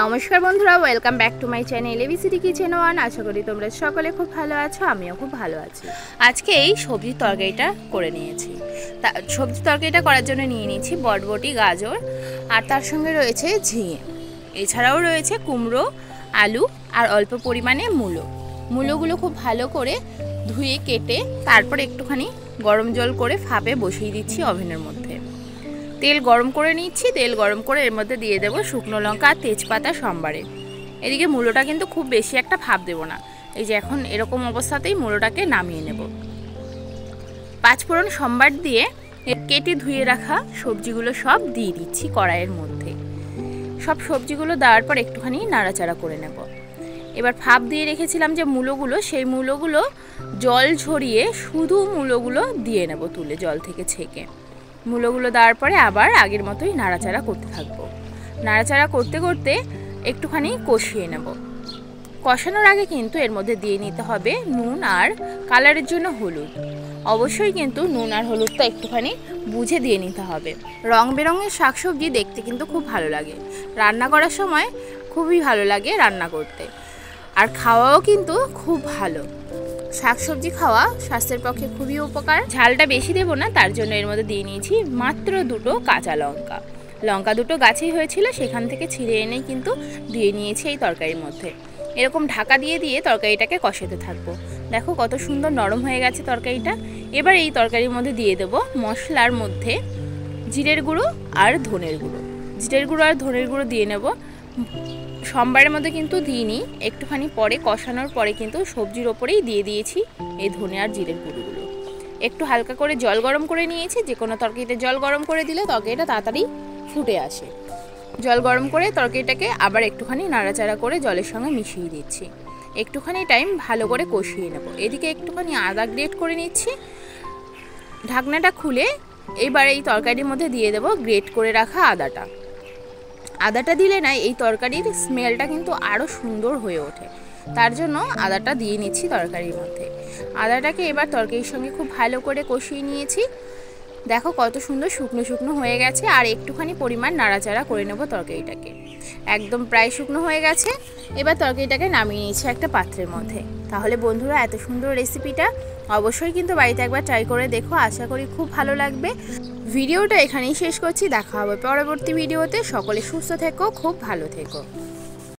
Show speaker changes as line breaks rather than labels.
নমস্কার বন্ধুরা welcome back to my channel ABCD kitchen one আশা করি তোমরা সকলে খুব ভালো আছো, আমিও খুব ভালো আছি। আজকে এই সবজির তরকারিটা করে নিয়েছি। তা, সবজির তরকারিটা করার জন্য নিয়ে নিয়েছি বটবটি, গাজর, আর তার সঙ্গে রয়েছে ঝিঙে। এছাড়াও রয়েছে কুমড়ো, আলু, আর অল্প পরিমাণে মূলো। মূলোগুলো খুব ভালো করে ধুয়ে কেটে তারপর একটুখানি গরম জল করে ফাপে বসিয়ে দিচ্ছি ওভেনের মধ্যে। তেল গরম করে নিচ্ছি, তেল গরম করে এর মধ্যে দিয়ে দেবো শুকনো লঙ্কা আর তেজপাতা, সম্বারে। এদিকে মূলোটা কিন্তু খুব বেশি একটা ভাপ দেবো না। এই যে এখন এরকম অবস্থাতেই মূলোটাকে নামিয়ে নেব। পাঁচফোড়ন সম্বার দিয়ে কেটে ধুয়ে রাখা সবজিগুলো সব দিয়ে দিচ্ছি কড়াইয়ের মধ্যে। সব সবজিগুলো দেওয়ার পর একটুখানি নাড়াচাড়া করে নেব। এবার ফাপ দিয়ে রেখেছিলাম যে মূলোগুলো, সেই মূলোগুলো জল ঝরিয়ে শুধু মূলোগুলো দিয়ে নেব তুলে জল থেকে ছেঁকে। মূলোগুলো দেওয়ার পরে আবার আগের মতোই নাড়াচাড়া করতে থাকব। নাড়াচাড়া করতে করতে একটুখানি কষিয়ে নেব। কষানোর আগে কিন্তু এর মধ্যে দিয়ে নিতে হবে নুন আর কালারের জন্য হলুদ। অবশ্যই কিন্তু নুন আর হলুদটা একটুখানি বুঝে দিয়ে নিতে হবে। রং বেরঙের শাকসবজি দেখতে কিন্তু খুব ভালো লাগে। রান্না করার সময় খুবই ভালো লাগে রান্না করতে। আর খাওয়াও কিন্তু খুব ভালো। শাকসবজি খাওয়া স্বাস্থ্যের পক্ষে খুবই উপকার। ঝালটা বেশি দেবো না, তার জন্য এর মধ্যে দিয়ে নিয়েছি মাত্র দুটো কাঁচা লঙ্কা। লঙ্কা দুটো গাছেই হয়েছিল, সেখান থেকে ছিঁড়ে এনে কিন্তু দিয়ে নিয়েছি এই তরকারির মধ্যে। এরকম ঢাকা দিয়ে দিয়ে তরকারিটাকে কষাতে থাকব। দেখো কত সুন্দর নরম হয়ে গেছে তরকারিটা। এবার এই তরকারির মধ্যে দিয়ে দেবো মশলার মধ্যে জিরের গুঁড়ো আর ধনের গুঁড়ো। জিরের গুঁড়ো আর ধনের গুঁড়ো দিয়ে নেব। সোমবারের মধ্যে কিন্তু দিইনি। একটুখানি পরে, কষানোর পরে কিন্তু সবজির ওপরেই দিয়ে দিয়েছি এই ধনে আর জিরের গুঁড়োগুলো। একটু হালকা করে জল গরম করে নিয়েছি, যে কোনো তরকারিতে জল গরম করে দিলে তরকারিটা তাড়াতাড়ি ফুটে আসে। জল গরম করে তরকারিটাকে আবার একটুখানি নাড়াচাড়া করে জলের সঙ্গে মিশিয়ে দিচ্ছি। একটুখানি টাইম ভালো করে কষিয়ে নেব। এদিকে একটুখানি আদা গ্রেট করে নিচ্ছি। ঢাকনাটা খুলে এবার এই তরকারির মধ্যে দিয়ে দেবো গ্রেট করে রাখা আদাটা। আদাটা দিলে না এই তরকারির স্মেলটা কিন্তু আরও সুন্দর হয়ে ওঠে। তার জন্য আদাটা দিয়ে নিচ্ছি তরকারির মধ্যে। আদাটাকে এবার তরকারির সঙ্গে খুব ভালো করে কষিয়ে নিয়েছি। দেখো কত সুন্দর শুকনো শুকনো হয়ে গেছে আর একটুখানি পরিমাণ নাড়াচাড়া করে নেব তরকারিটাকে। একদম প্রায় শুকনো হয়ে গেছে। এবার তরকারিটাকে নামিয়ে নিয়েছি একটা পাত্রের মধ্যে। তাহলে বন্ধুরা এত সুন্দর রেসিপিটা অবশ্যই কিন্তু বাড়িতে একবার ট্রাই করে দেখো, আশা করি খুব ভালো লাগবে। ভিডিওটা এখানেই শেষ করছি, দেখা হবে পরবর্তী ভিডিওতে। সকলে সুস্থ থেকো, খুব ভালো থেকো।